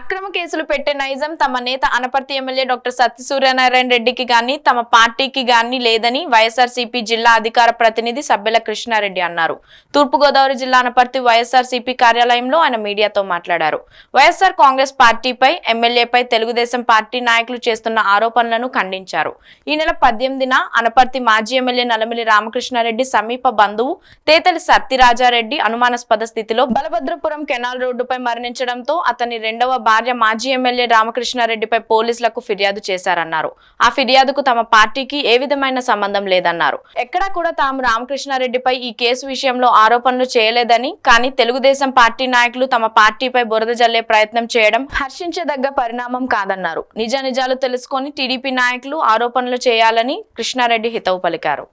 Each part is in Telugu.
అక్రమ కేసులు పెట్టే నైజం తమ నేత అనపర్తి ఎమ్మెల్యే డాక్టర్ సత్య సూర్యనారాయణ రెడ్డికి గాని తమ పార్టీకి గాని లేదని వైఎస్ఆర్సీపీ జిల్లా అధికార ప్రతినిధి సభ్యుల కృష్ణారెడ్డి అన్నారు. తూర్పుగోదావరి జిల్లా అనపర్తి వైఎస్ఆర్సీపీ కార్యాలయంలో ఆయన మీడియాతో మాట్లాడారు. వైఎస్ఆర్ కాంగ్రెస్ పార్టీపై ఎమ్మెల్యేపై తెలుగుదేశం పార్టీ నాయకులు చేస్తున్న ఆరోపణలను ఖండించారు. ఈ నెల పద్దెనిమిదిన అనపర్తి మాజీ ఎమ్మెల్యే నలమిలి రామకృష్ణారెడ్డి సమీప బంధువు తేతలి సత్యరాజారెడ్డి అనుమానాస్పద స్థితిలో బలభద్రపురం కెనాల్ రోడ్డుపై మరణించడంతో అతని రెండవ భార్య మాజీ ఎమ్మెల్యే రామకృష్ణారెడ్డిపై పోలీసులకు ఫిర్యాదు చేశారన్నారు. ఆ ఫిర్యాదుకు తమ పార్టీకి ఏ విధమైన సంబంధం లేదన్నారు. ఎక్కడా కూడా తాము రామకృష్ణారెడ్డిపై ఈ కేసు విషయంలో ఆరోపణలు చేయలేదని కానీ తెలుగుదేశం పార్టీ నాయకులు తమ పార్టీపై బురద జల్లే ప్రయత్నం చేయడం హర్షించదగ్గ పరిణామం కాదన్నారు. నిజ నిజాలు తెలుసుకొని టీడీపీ నాయకులు ఆరోపణలు చేయాలని కృష్ణారెడ్డి హితవు పలికారు.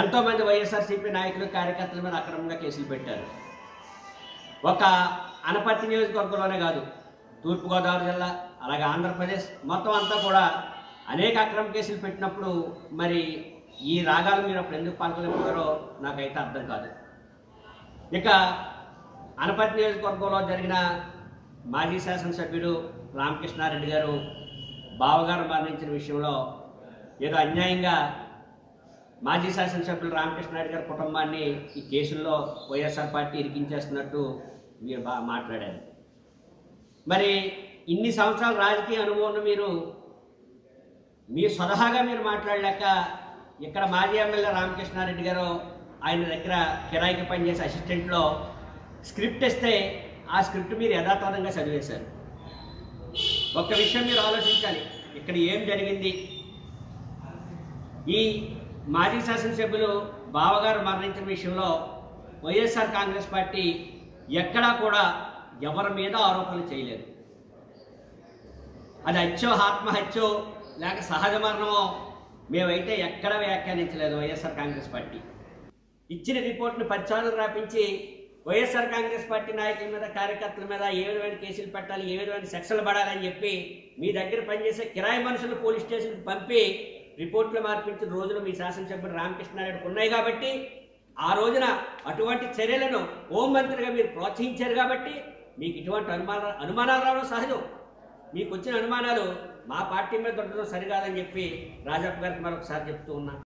ఎంతో మంది వైఎస్ఆర్సీపీ నాయకులు కార్యకర్తల మీద అక్రమంగా కేసులు పెట్టారు. ఒక అనపర్తి నియోజకవర్గంలోనే కాదు తూర్పుగోదావరి జిల్లా అలాగే ఆంధ్రప్రదేశ్ మొత్తం అంతా కూడా అనేక అక్రమ కేసులు పెట్టినప్పుడు మరి ఈ రాగాలు మీరు అప్పుడు ఎందుకు పాల్గొలేకపోయారో నాకైతే అర్థం కాదు. ఇక అనపర్తి నియోజకవర్గంలో జరిగిన మాజీ శాసనసభ్యుడు రామకృష్ణారెడ్డి గారు బావగారు మరణించిన విషయంలో ఏదో అన్యాయంగా మాజీ శాసనసభ్యులు రామకృష్ణారెడ్డి గారి కుటుంబాన్ని ఈ కేసుల్లో వైఎస్ఆర్ పార్టీ ఇరికించేస్తున్నట్టు మీరు బాగా మాట్లాడారు. మరి ఇన్ని సంవత్సరాల రాజకీయ అనుభవం మీరు మీ స్వతహాగా మీరు మాట్లాడలేక ఇక్కడ మాజీ ఎమ్మెల్యే రామకృష్ణారెడ్డి గారు ఆయన దగ్గర కిరాయికి పనిచేసే అసిస్టెంట్లో స్క్రిప్ట్ ఇస్తే ఆ స్క్రిప్ట్ మీరు యథాతథంగా చదివేశారు. ఒక్క విషయం మీరు ఆలోచించాలి. ఇక్కడ ఏం జరిగింది? ఈ మాజీ శాసనసభ్యులు బావగారు మరణించిన విషయంలో వైఎస్ఆర్ కాంగ్రెస్ పార్టీ ఎక్కడా కూడా ఎవరి మీద ఆరోపణలు చేయలేదు. అది హత్యో ఆత్మహత్యో లేక సహజ మరణమో మేమైతే ఎక్కడ వ్యాఖ్యానించలేదు వైఎస్ఆర్ కాంగ్రెస్ పార్టీ. ఇచ్చిన రిపోర్ట్ను పరిచాలను రాపించి వైఎస్ఆర్ కాంగ్రెస్ పార్టీ నాయకుల మీద కార్యకర్తల మీద ఏ విధమైన కేసులు పెట్టాలి ఏ విధమైన శిక్షలు పడాలని చెప్పి మీ దగ్గర పనిచేసే కిరాయి మనుషులు పోలీస్ స్టేషన్కి పంపి రిపోర్ట్లు మార్పించిన రోజులు మీ శాసనసభ్యుడు రామకృష్ణారెడ్డికి ఉన్నాయి కాబట్టి ఆ రోజున అటువంటి చర్యలను హోంమంత్రిగా మీరు ప్రోత్సహించారు కాబట్టి మీకు ఇటువంటి అనుమానాలు అనుమానాలు రావడం సహజం. మీకు వచ్చిన అనుమానాలు మా పార్టీ మీద దొరకడం సరికాదని చెప్పి రాజప్ప గారికి మరొకసారి చెప్తూ ఉన్నా.